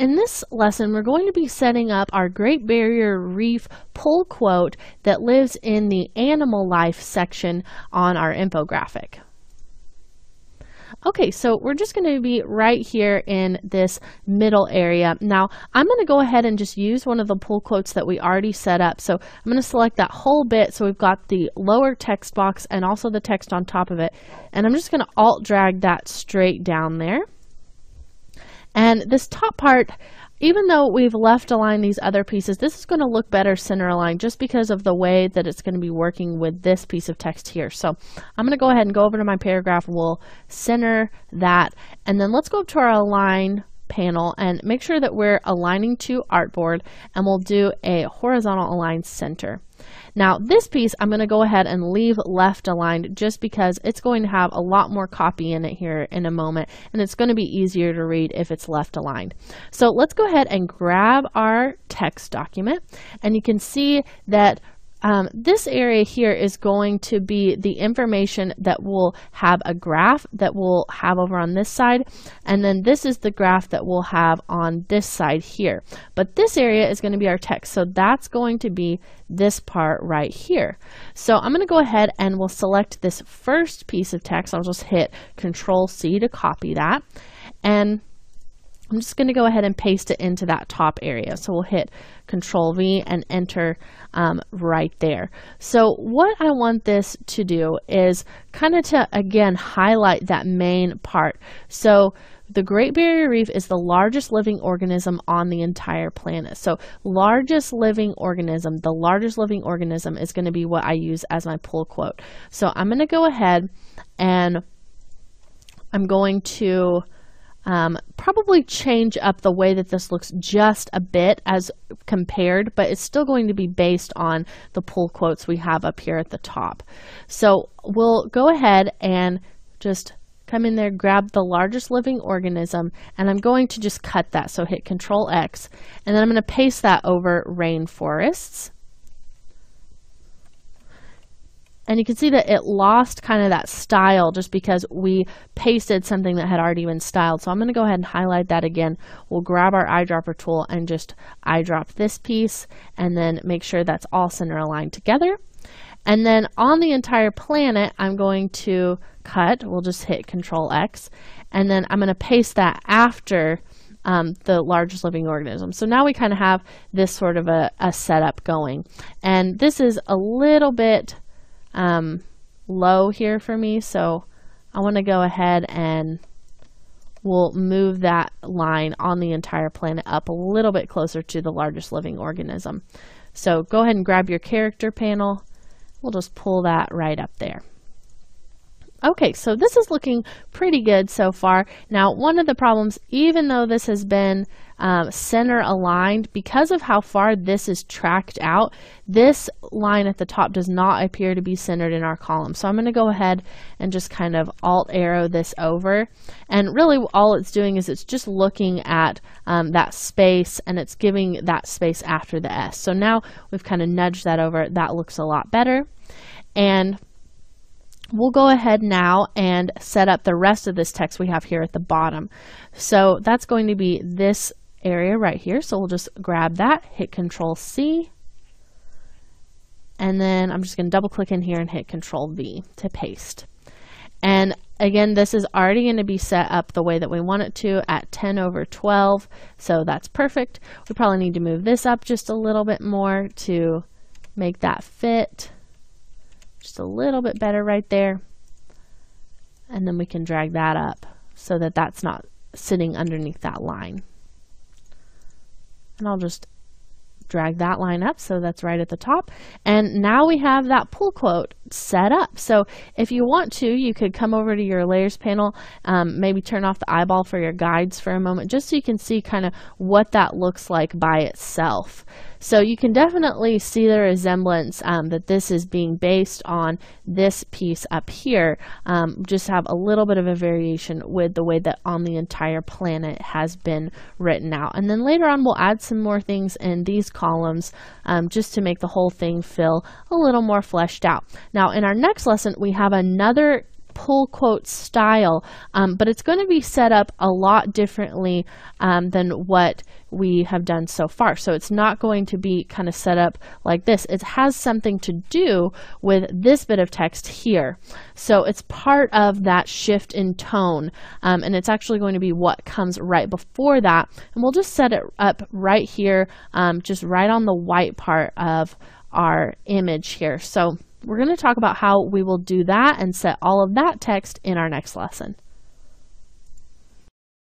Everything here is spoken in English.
in this lesson, we're going to be setting up our Great Barrier Reef pull quote that lives in the animal life section on our infographic. Okay, so we're just going to be right here in this middle area. Now, I'm going to go ahead and just use one of the pull quotes that we already set up. So I'm going to select that whole bit so we've got the lower text box and also the text on top of it. And I'm just going to alt drag that straight down there. And this top part, even though we've left aligned these other pieces, this is going to look better center aligned just because of the way that it's going to be working with this piece of text here. So I'm going to go ahead and go over to my paragraph. We'll center that. And then let's go up to our align panel and make sure that we're aligning to artboard and we'll do a horizontal align center. Now this piece I'm going to go ahead and leave left aligned just because it's going to have a lot more copy in it here in a moment and it's going to be easier to read if it's left aligned. So let's go ahead and grab our text document and you can see that um, this area here is going to be the information that will have a graph that we'll have over on this side and then this is the graph that we'll have on this side here. But this area is going to be our text so that's going to be this part right here. So I'm going to go ahead and we'll select this first piece of text. I'll just hit control C to copy that. And I'm just going to go ahead and paste it into that top area. So we'll hit Control V and enter um, right there. So what I want this to do is kind of to, again, highlight that main part. So the Great Barrier Reef is the largest living organism on the entire planet. So largest living organism, the largest living organism is going to be what I use as my pull quote. So I'm going to go ahead and I'm going to um, probably change up the way that this looks just a bit as compared, but it's still going to be based on the pull quotes we have up here at the top. So we'll go ahead and just come in there, grab the largest living organism, and I'm going to just cut that. So hit Control X, and then I'm going to paste that over rainforests. And you can see that it lost kind of that style just because we pasted something that had already been styled. So I'm going to go ahead and highlight that again. We'll grab our eyedropper tool and just eyedrop this piece and then make sure that's all center aligned together. And then on the entire planet, I'm going to cut. We'll just hit Control X. And then I'm going to paste that after um, the largest living organism. So now we kind of have this sort of a, a setup going. And this is a little bit um, low here for me. So I want to go ahead and we'll move that line on the entire planet up a little bit closer to the largest living organism. So go ahead and grab your character panel. We'll just pull that right up there. Okay, so this is looking pretty good so far. Now, one of the problems, even though this has been um, center aligned, because of how far this is tracked out, this line at the top does not appear to be centered in our column. So I'm going to go ahead and just kind of alt arrow this over. And really all it's doing is it's just looking at um, that space and it's giving that space after the S. So now we've kind of nudged that over. That looks a lot better. And We'll go ahead now and set up the rest of this text we have here at the bottom. So that's going to be this area right here. So we'll just grab that, hit Control C, and then I'm just going to double click in here and hit Control V to paste. And again, this is already going to be set up the way that we want it to at 10 over 12. So that's perfect. We probably need to move this up just a little bit more to make that fit. A little bit better right there. And then we can drag that up so that that's not sitting underneath that line. And I'll just drag that line up so that's right at the top. And now we have that pull quote set up. So if you want to, you could come over to your layers panel, um, maybe turn off the eyeball for your guides for a moment, just so you can see kind of what that looks like by itself. So you can definitely see the resemblance um, that this is being based on this piece up here. Um, just have a little bit of a variation with the way that on the entire planet has been written out. And then later on we'll add some more things in these columns um, just to make the whole thing feel a little more fleshed out. Now in our next lesson we have another pull quote style, um, but it's going to be set up a lot differently um, than what we have done so far. So it's not going to be kind of set up like this. It has something to do with this bit of text here. So it's part of that shift in tone, um, and it's actually going to be what comes right before that. And we'll just set it up right here, um, just right on the white part of our image here. So we're going to talk about how we will do that and set all of that text in our next lesson.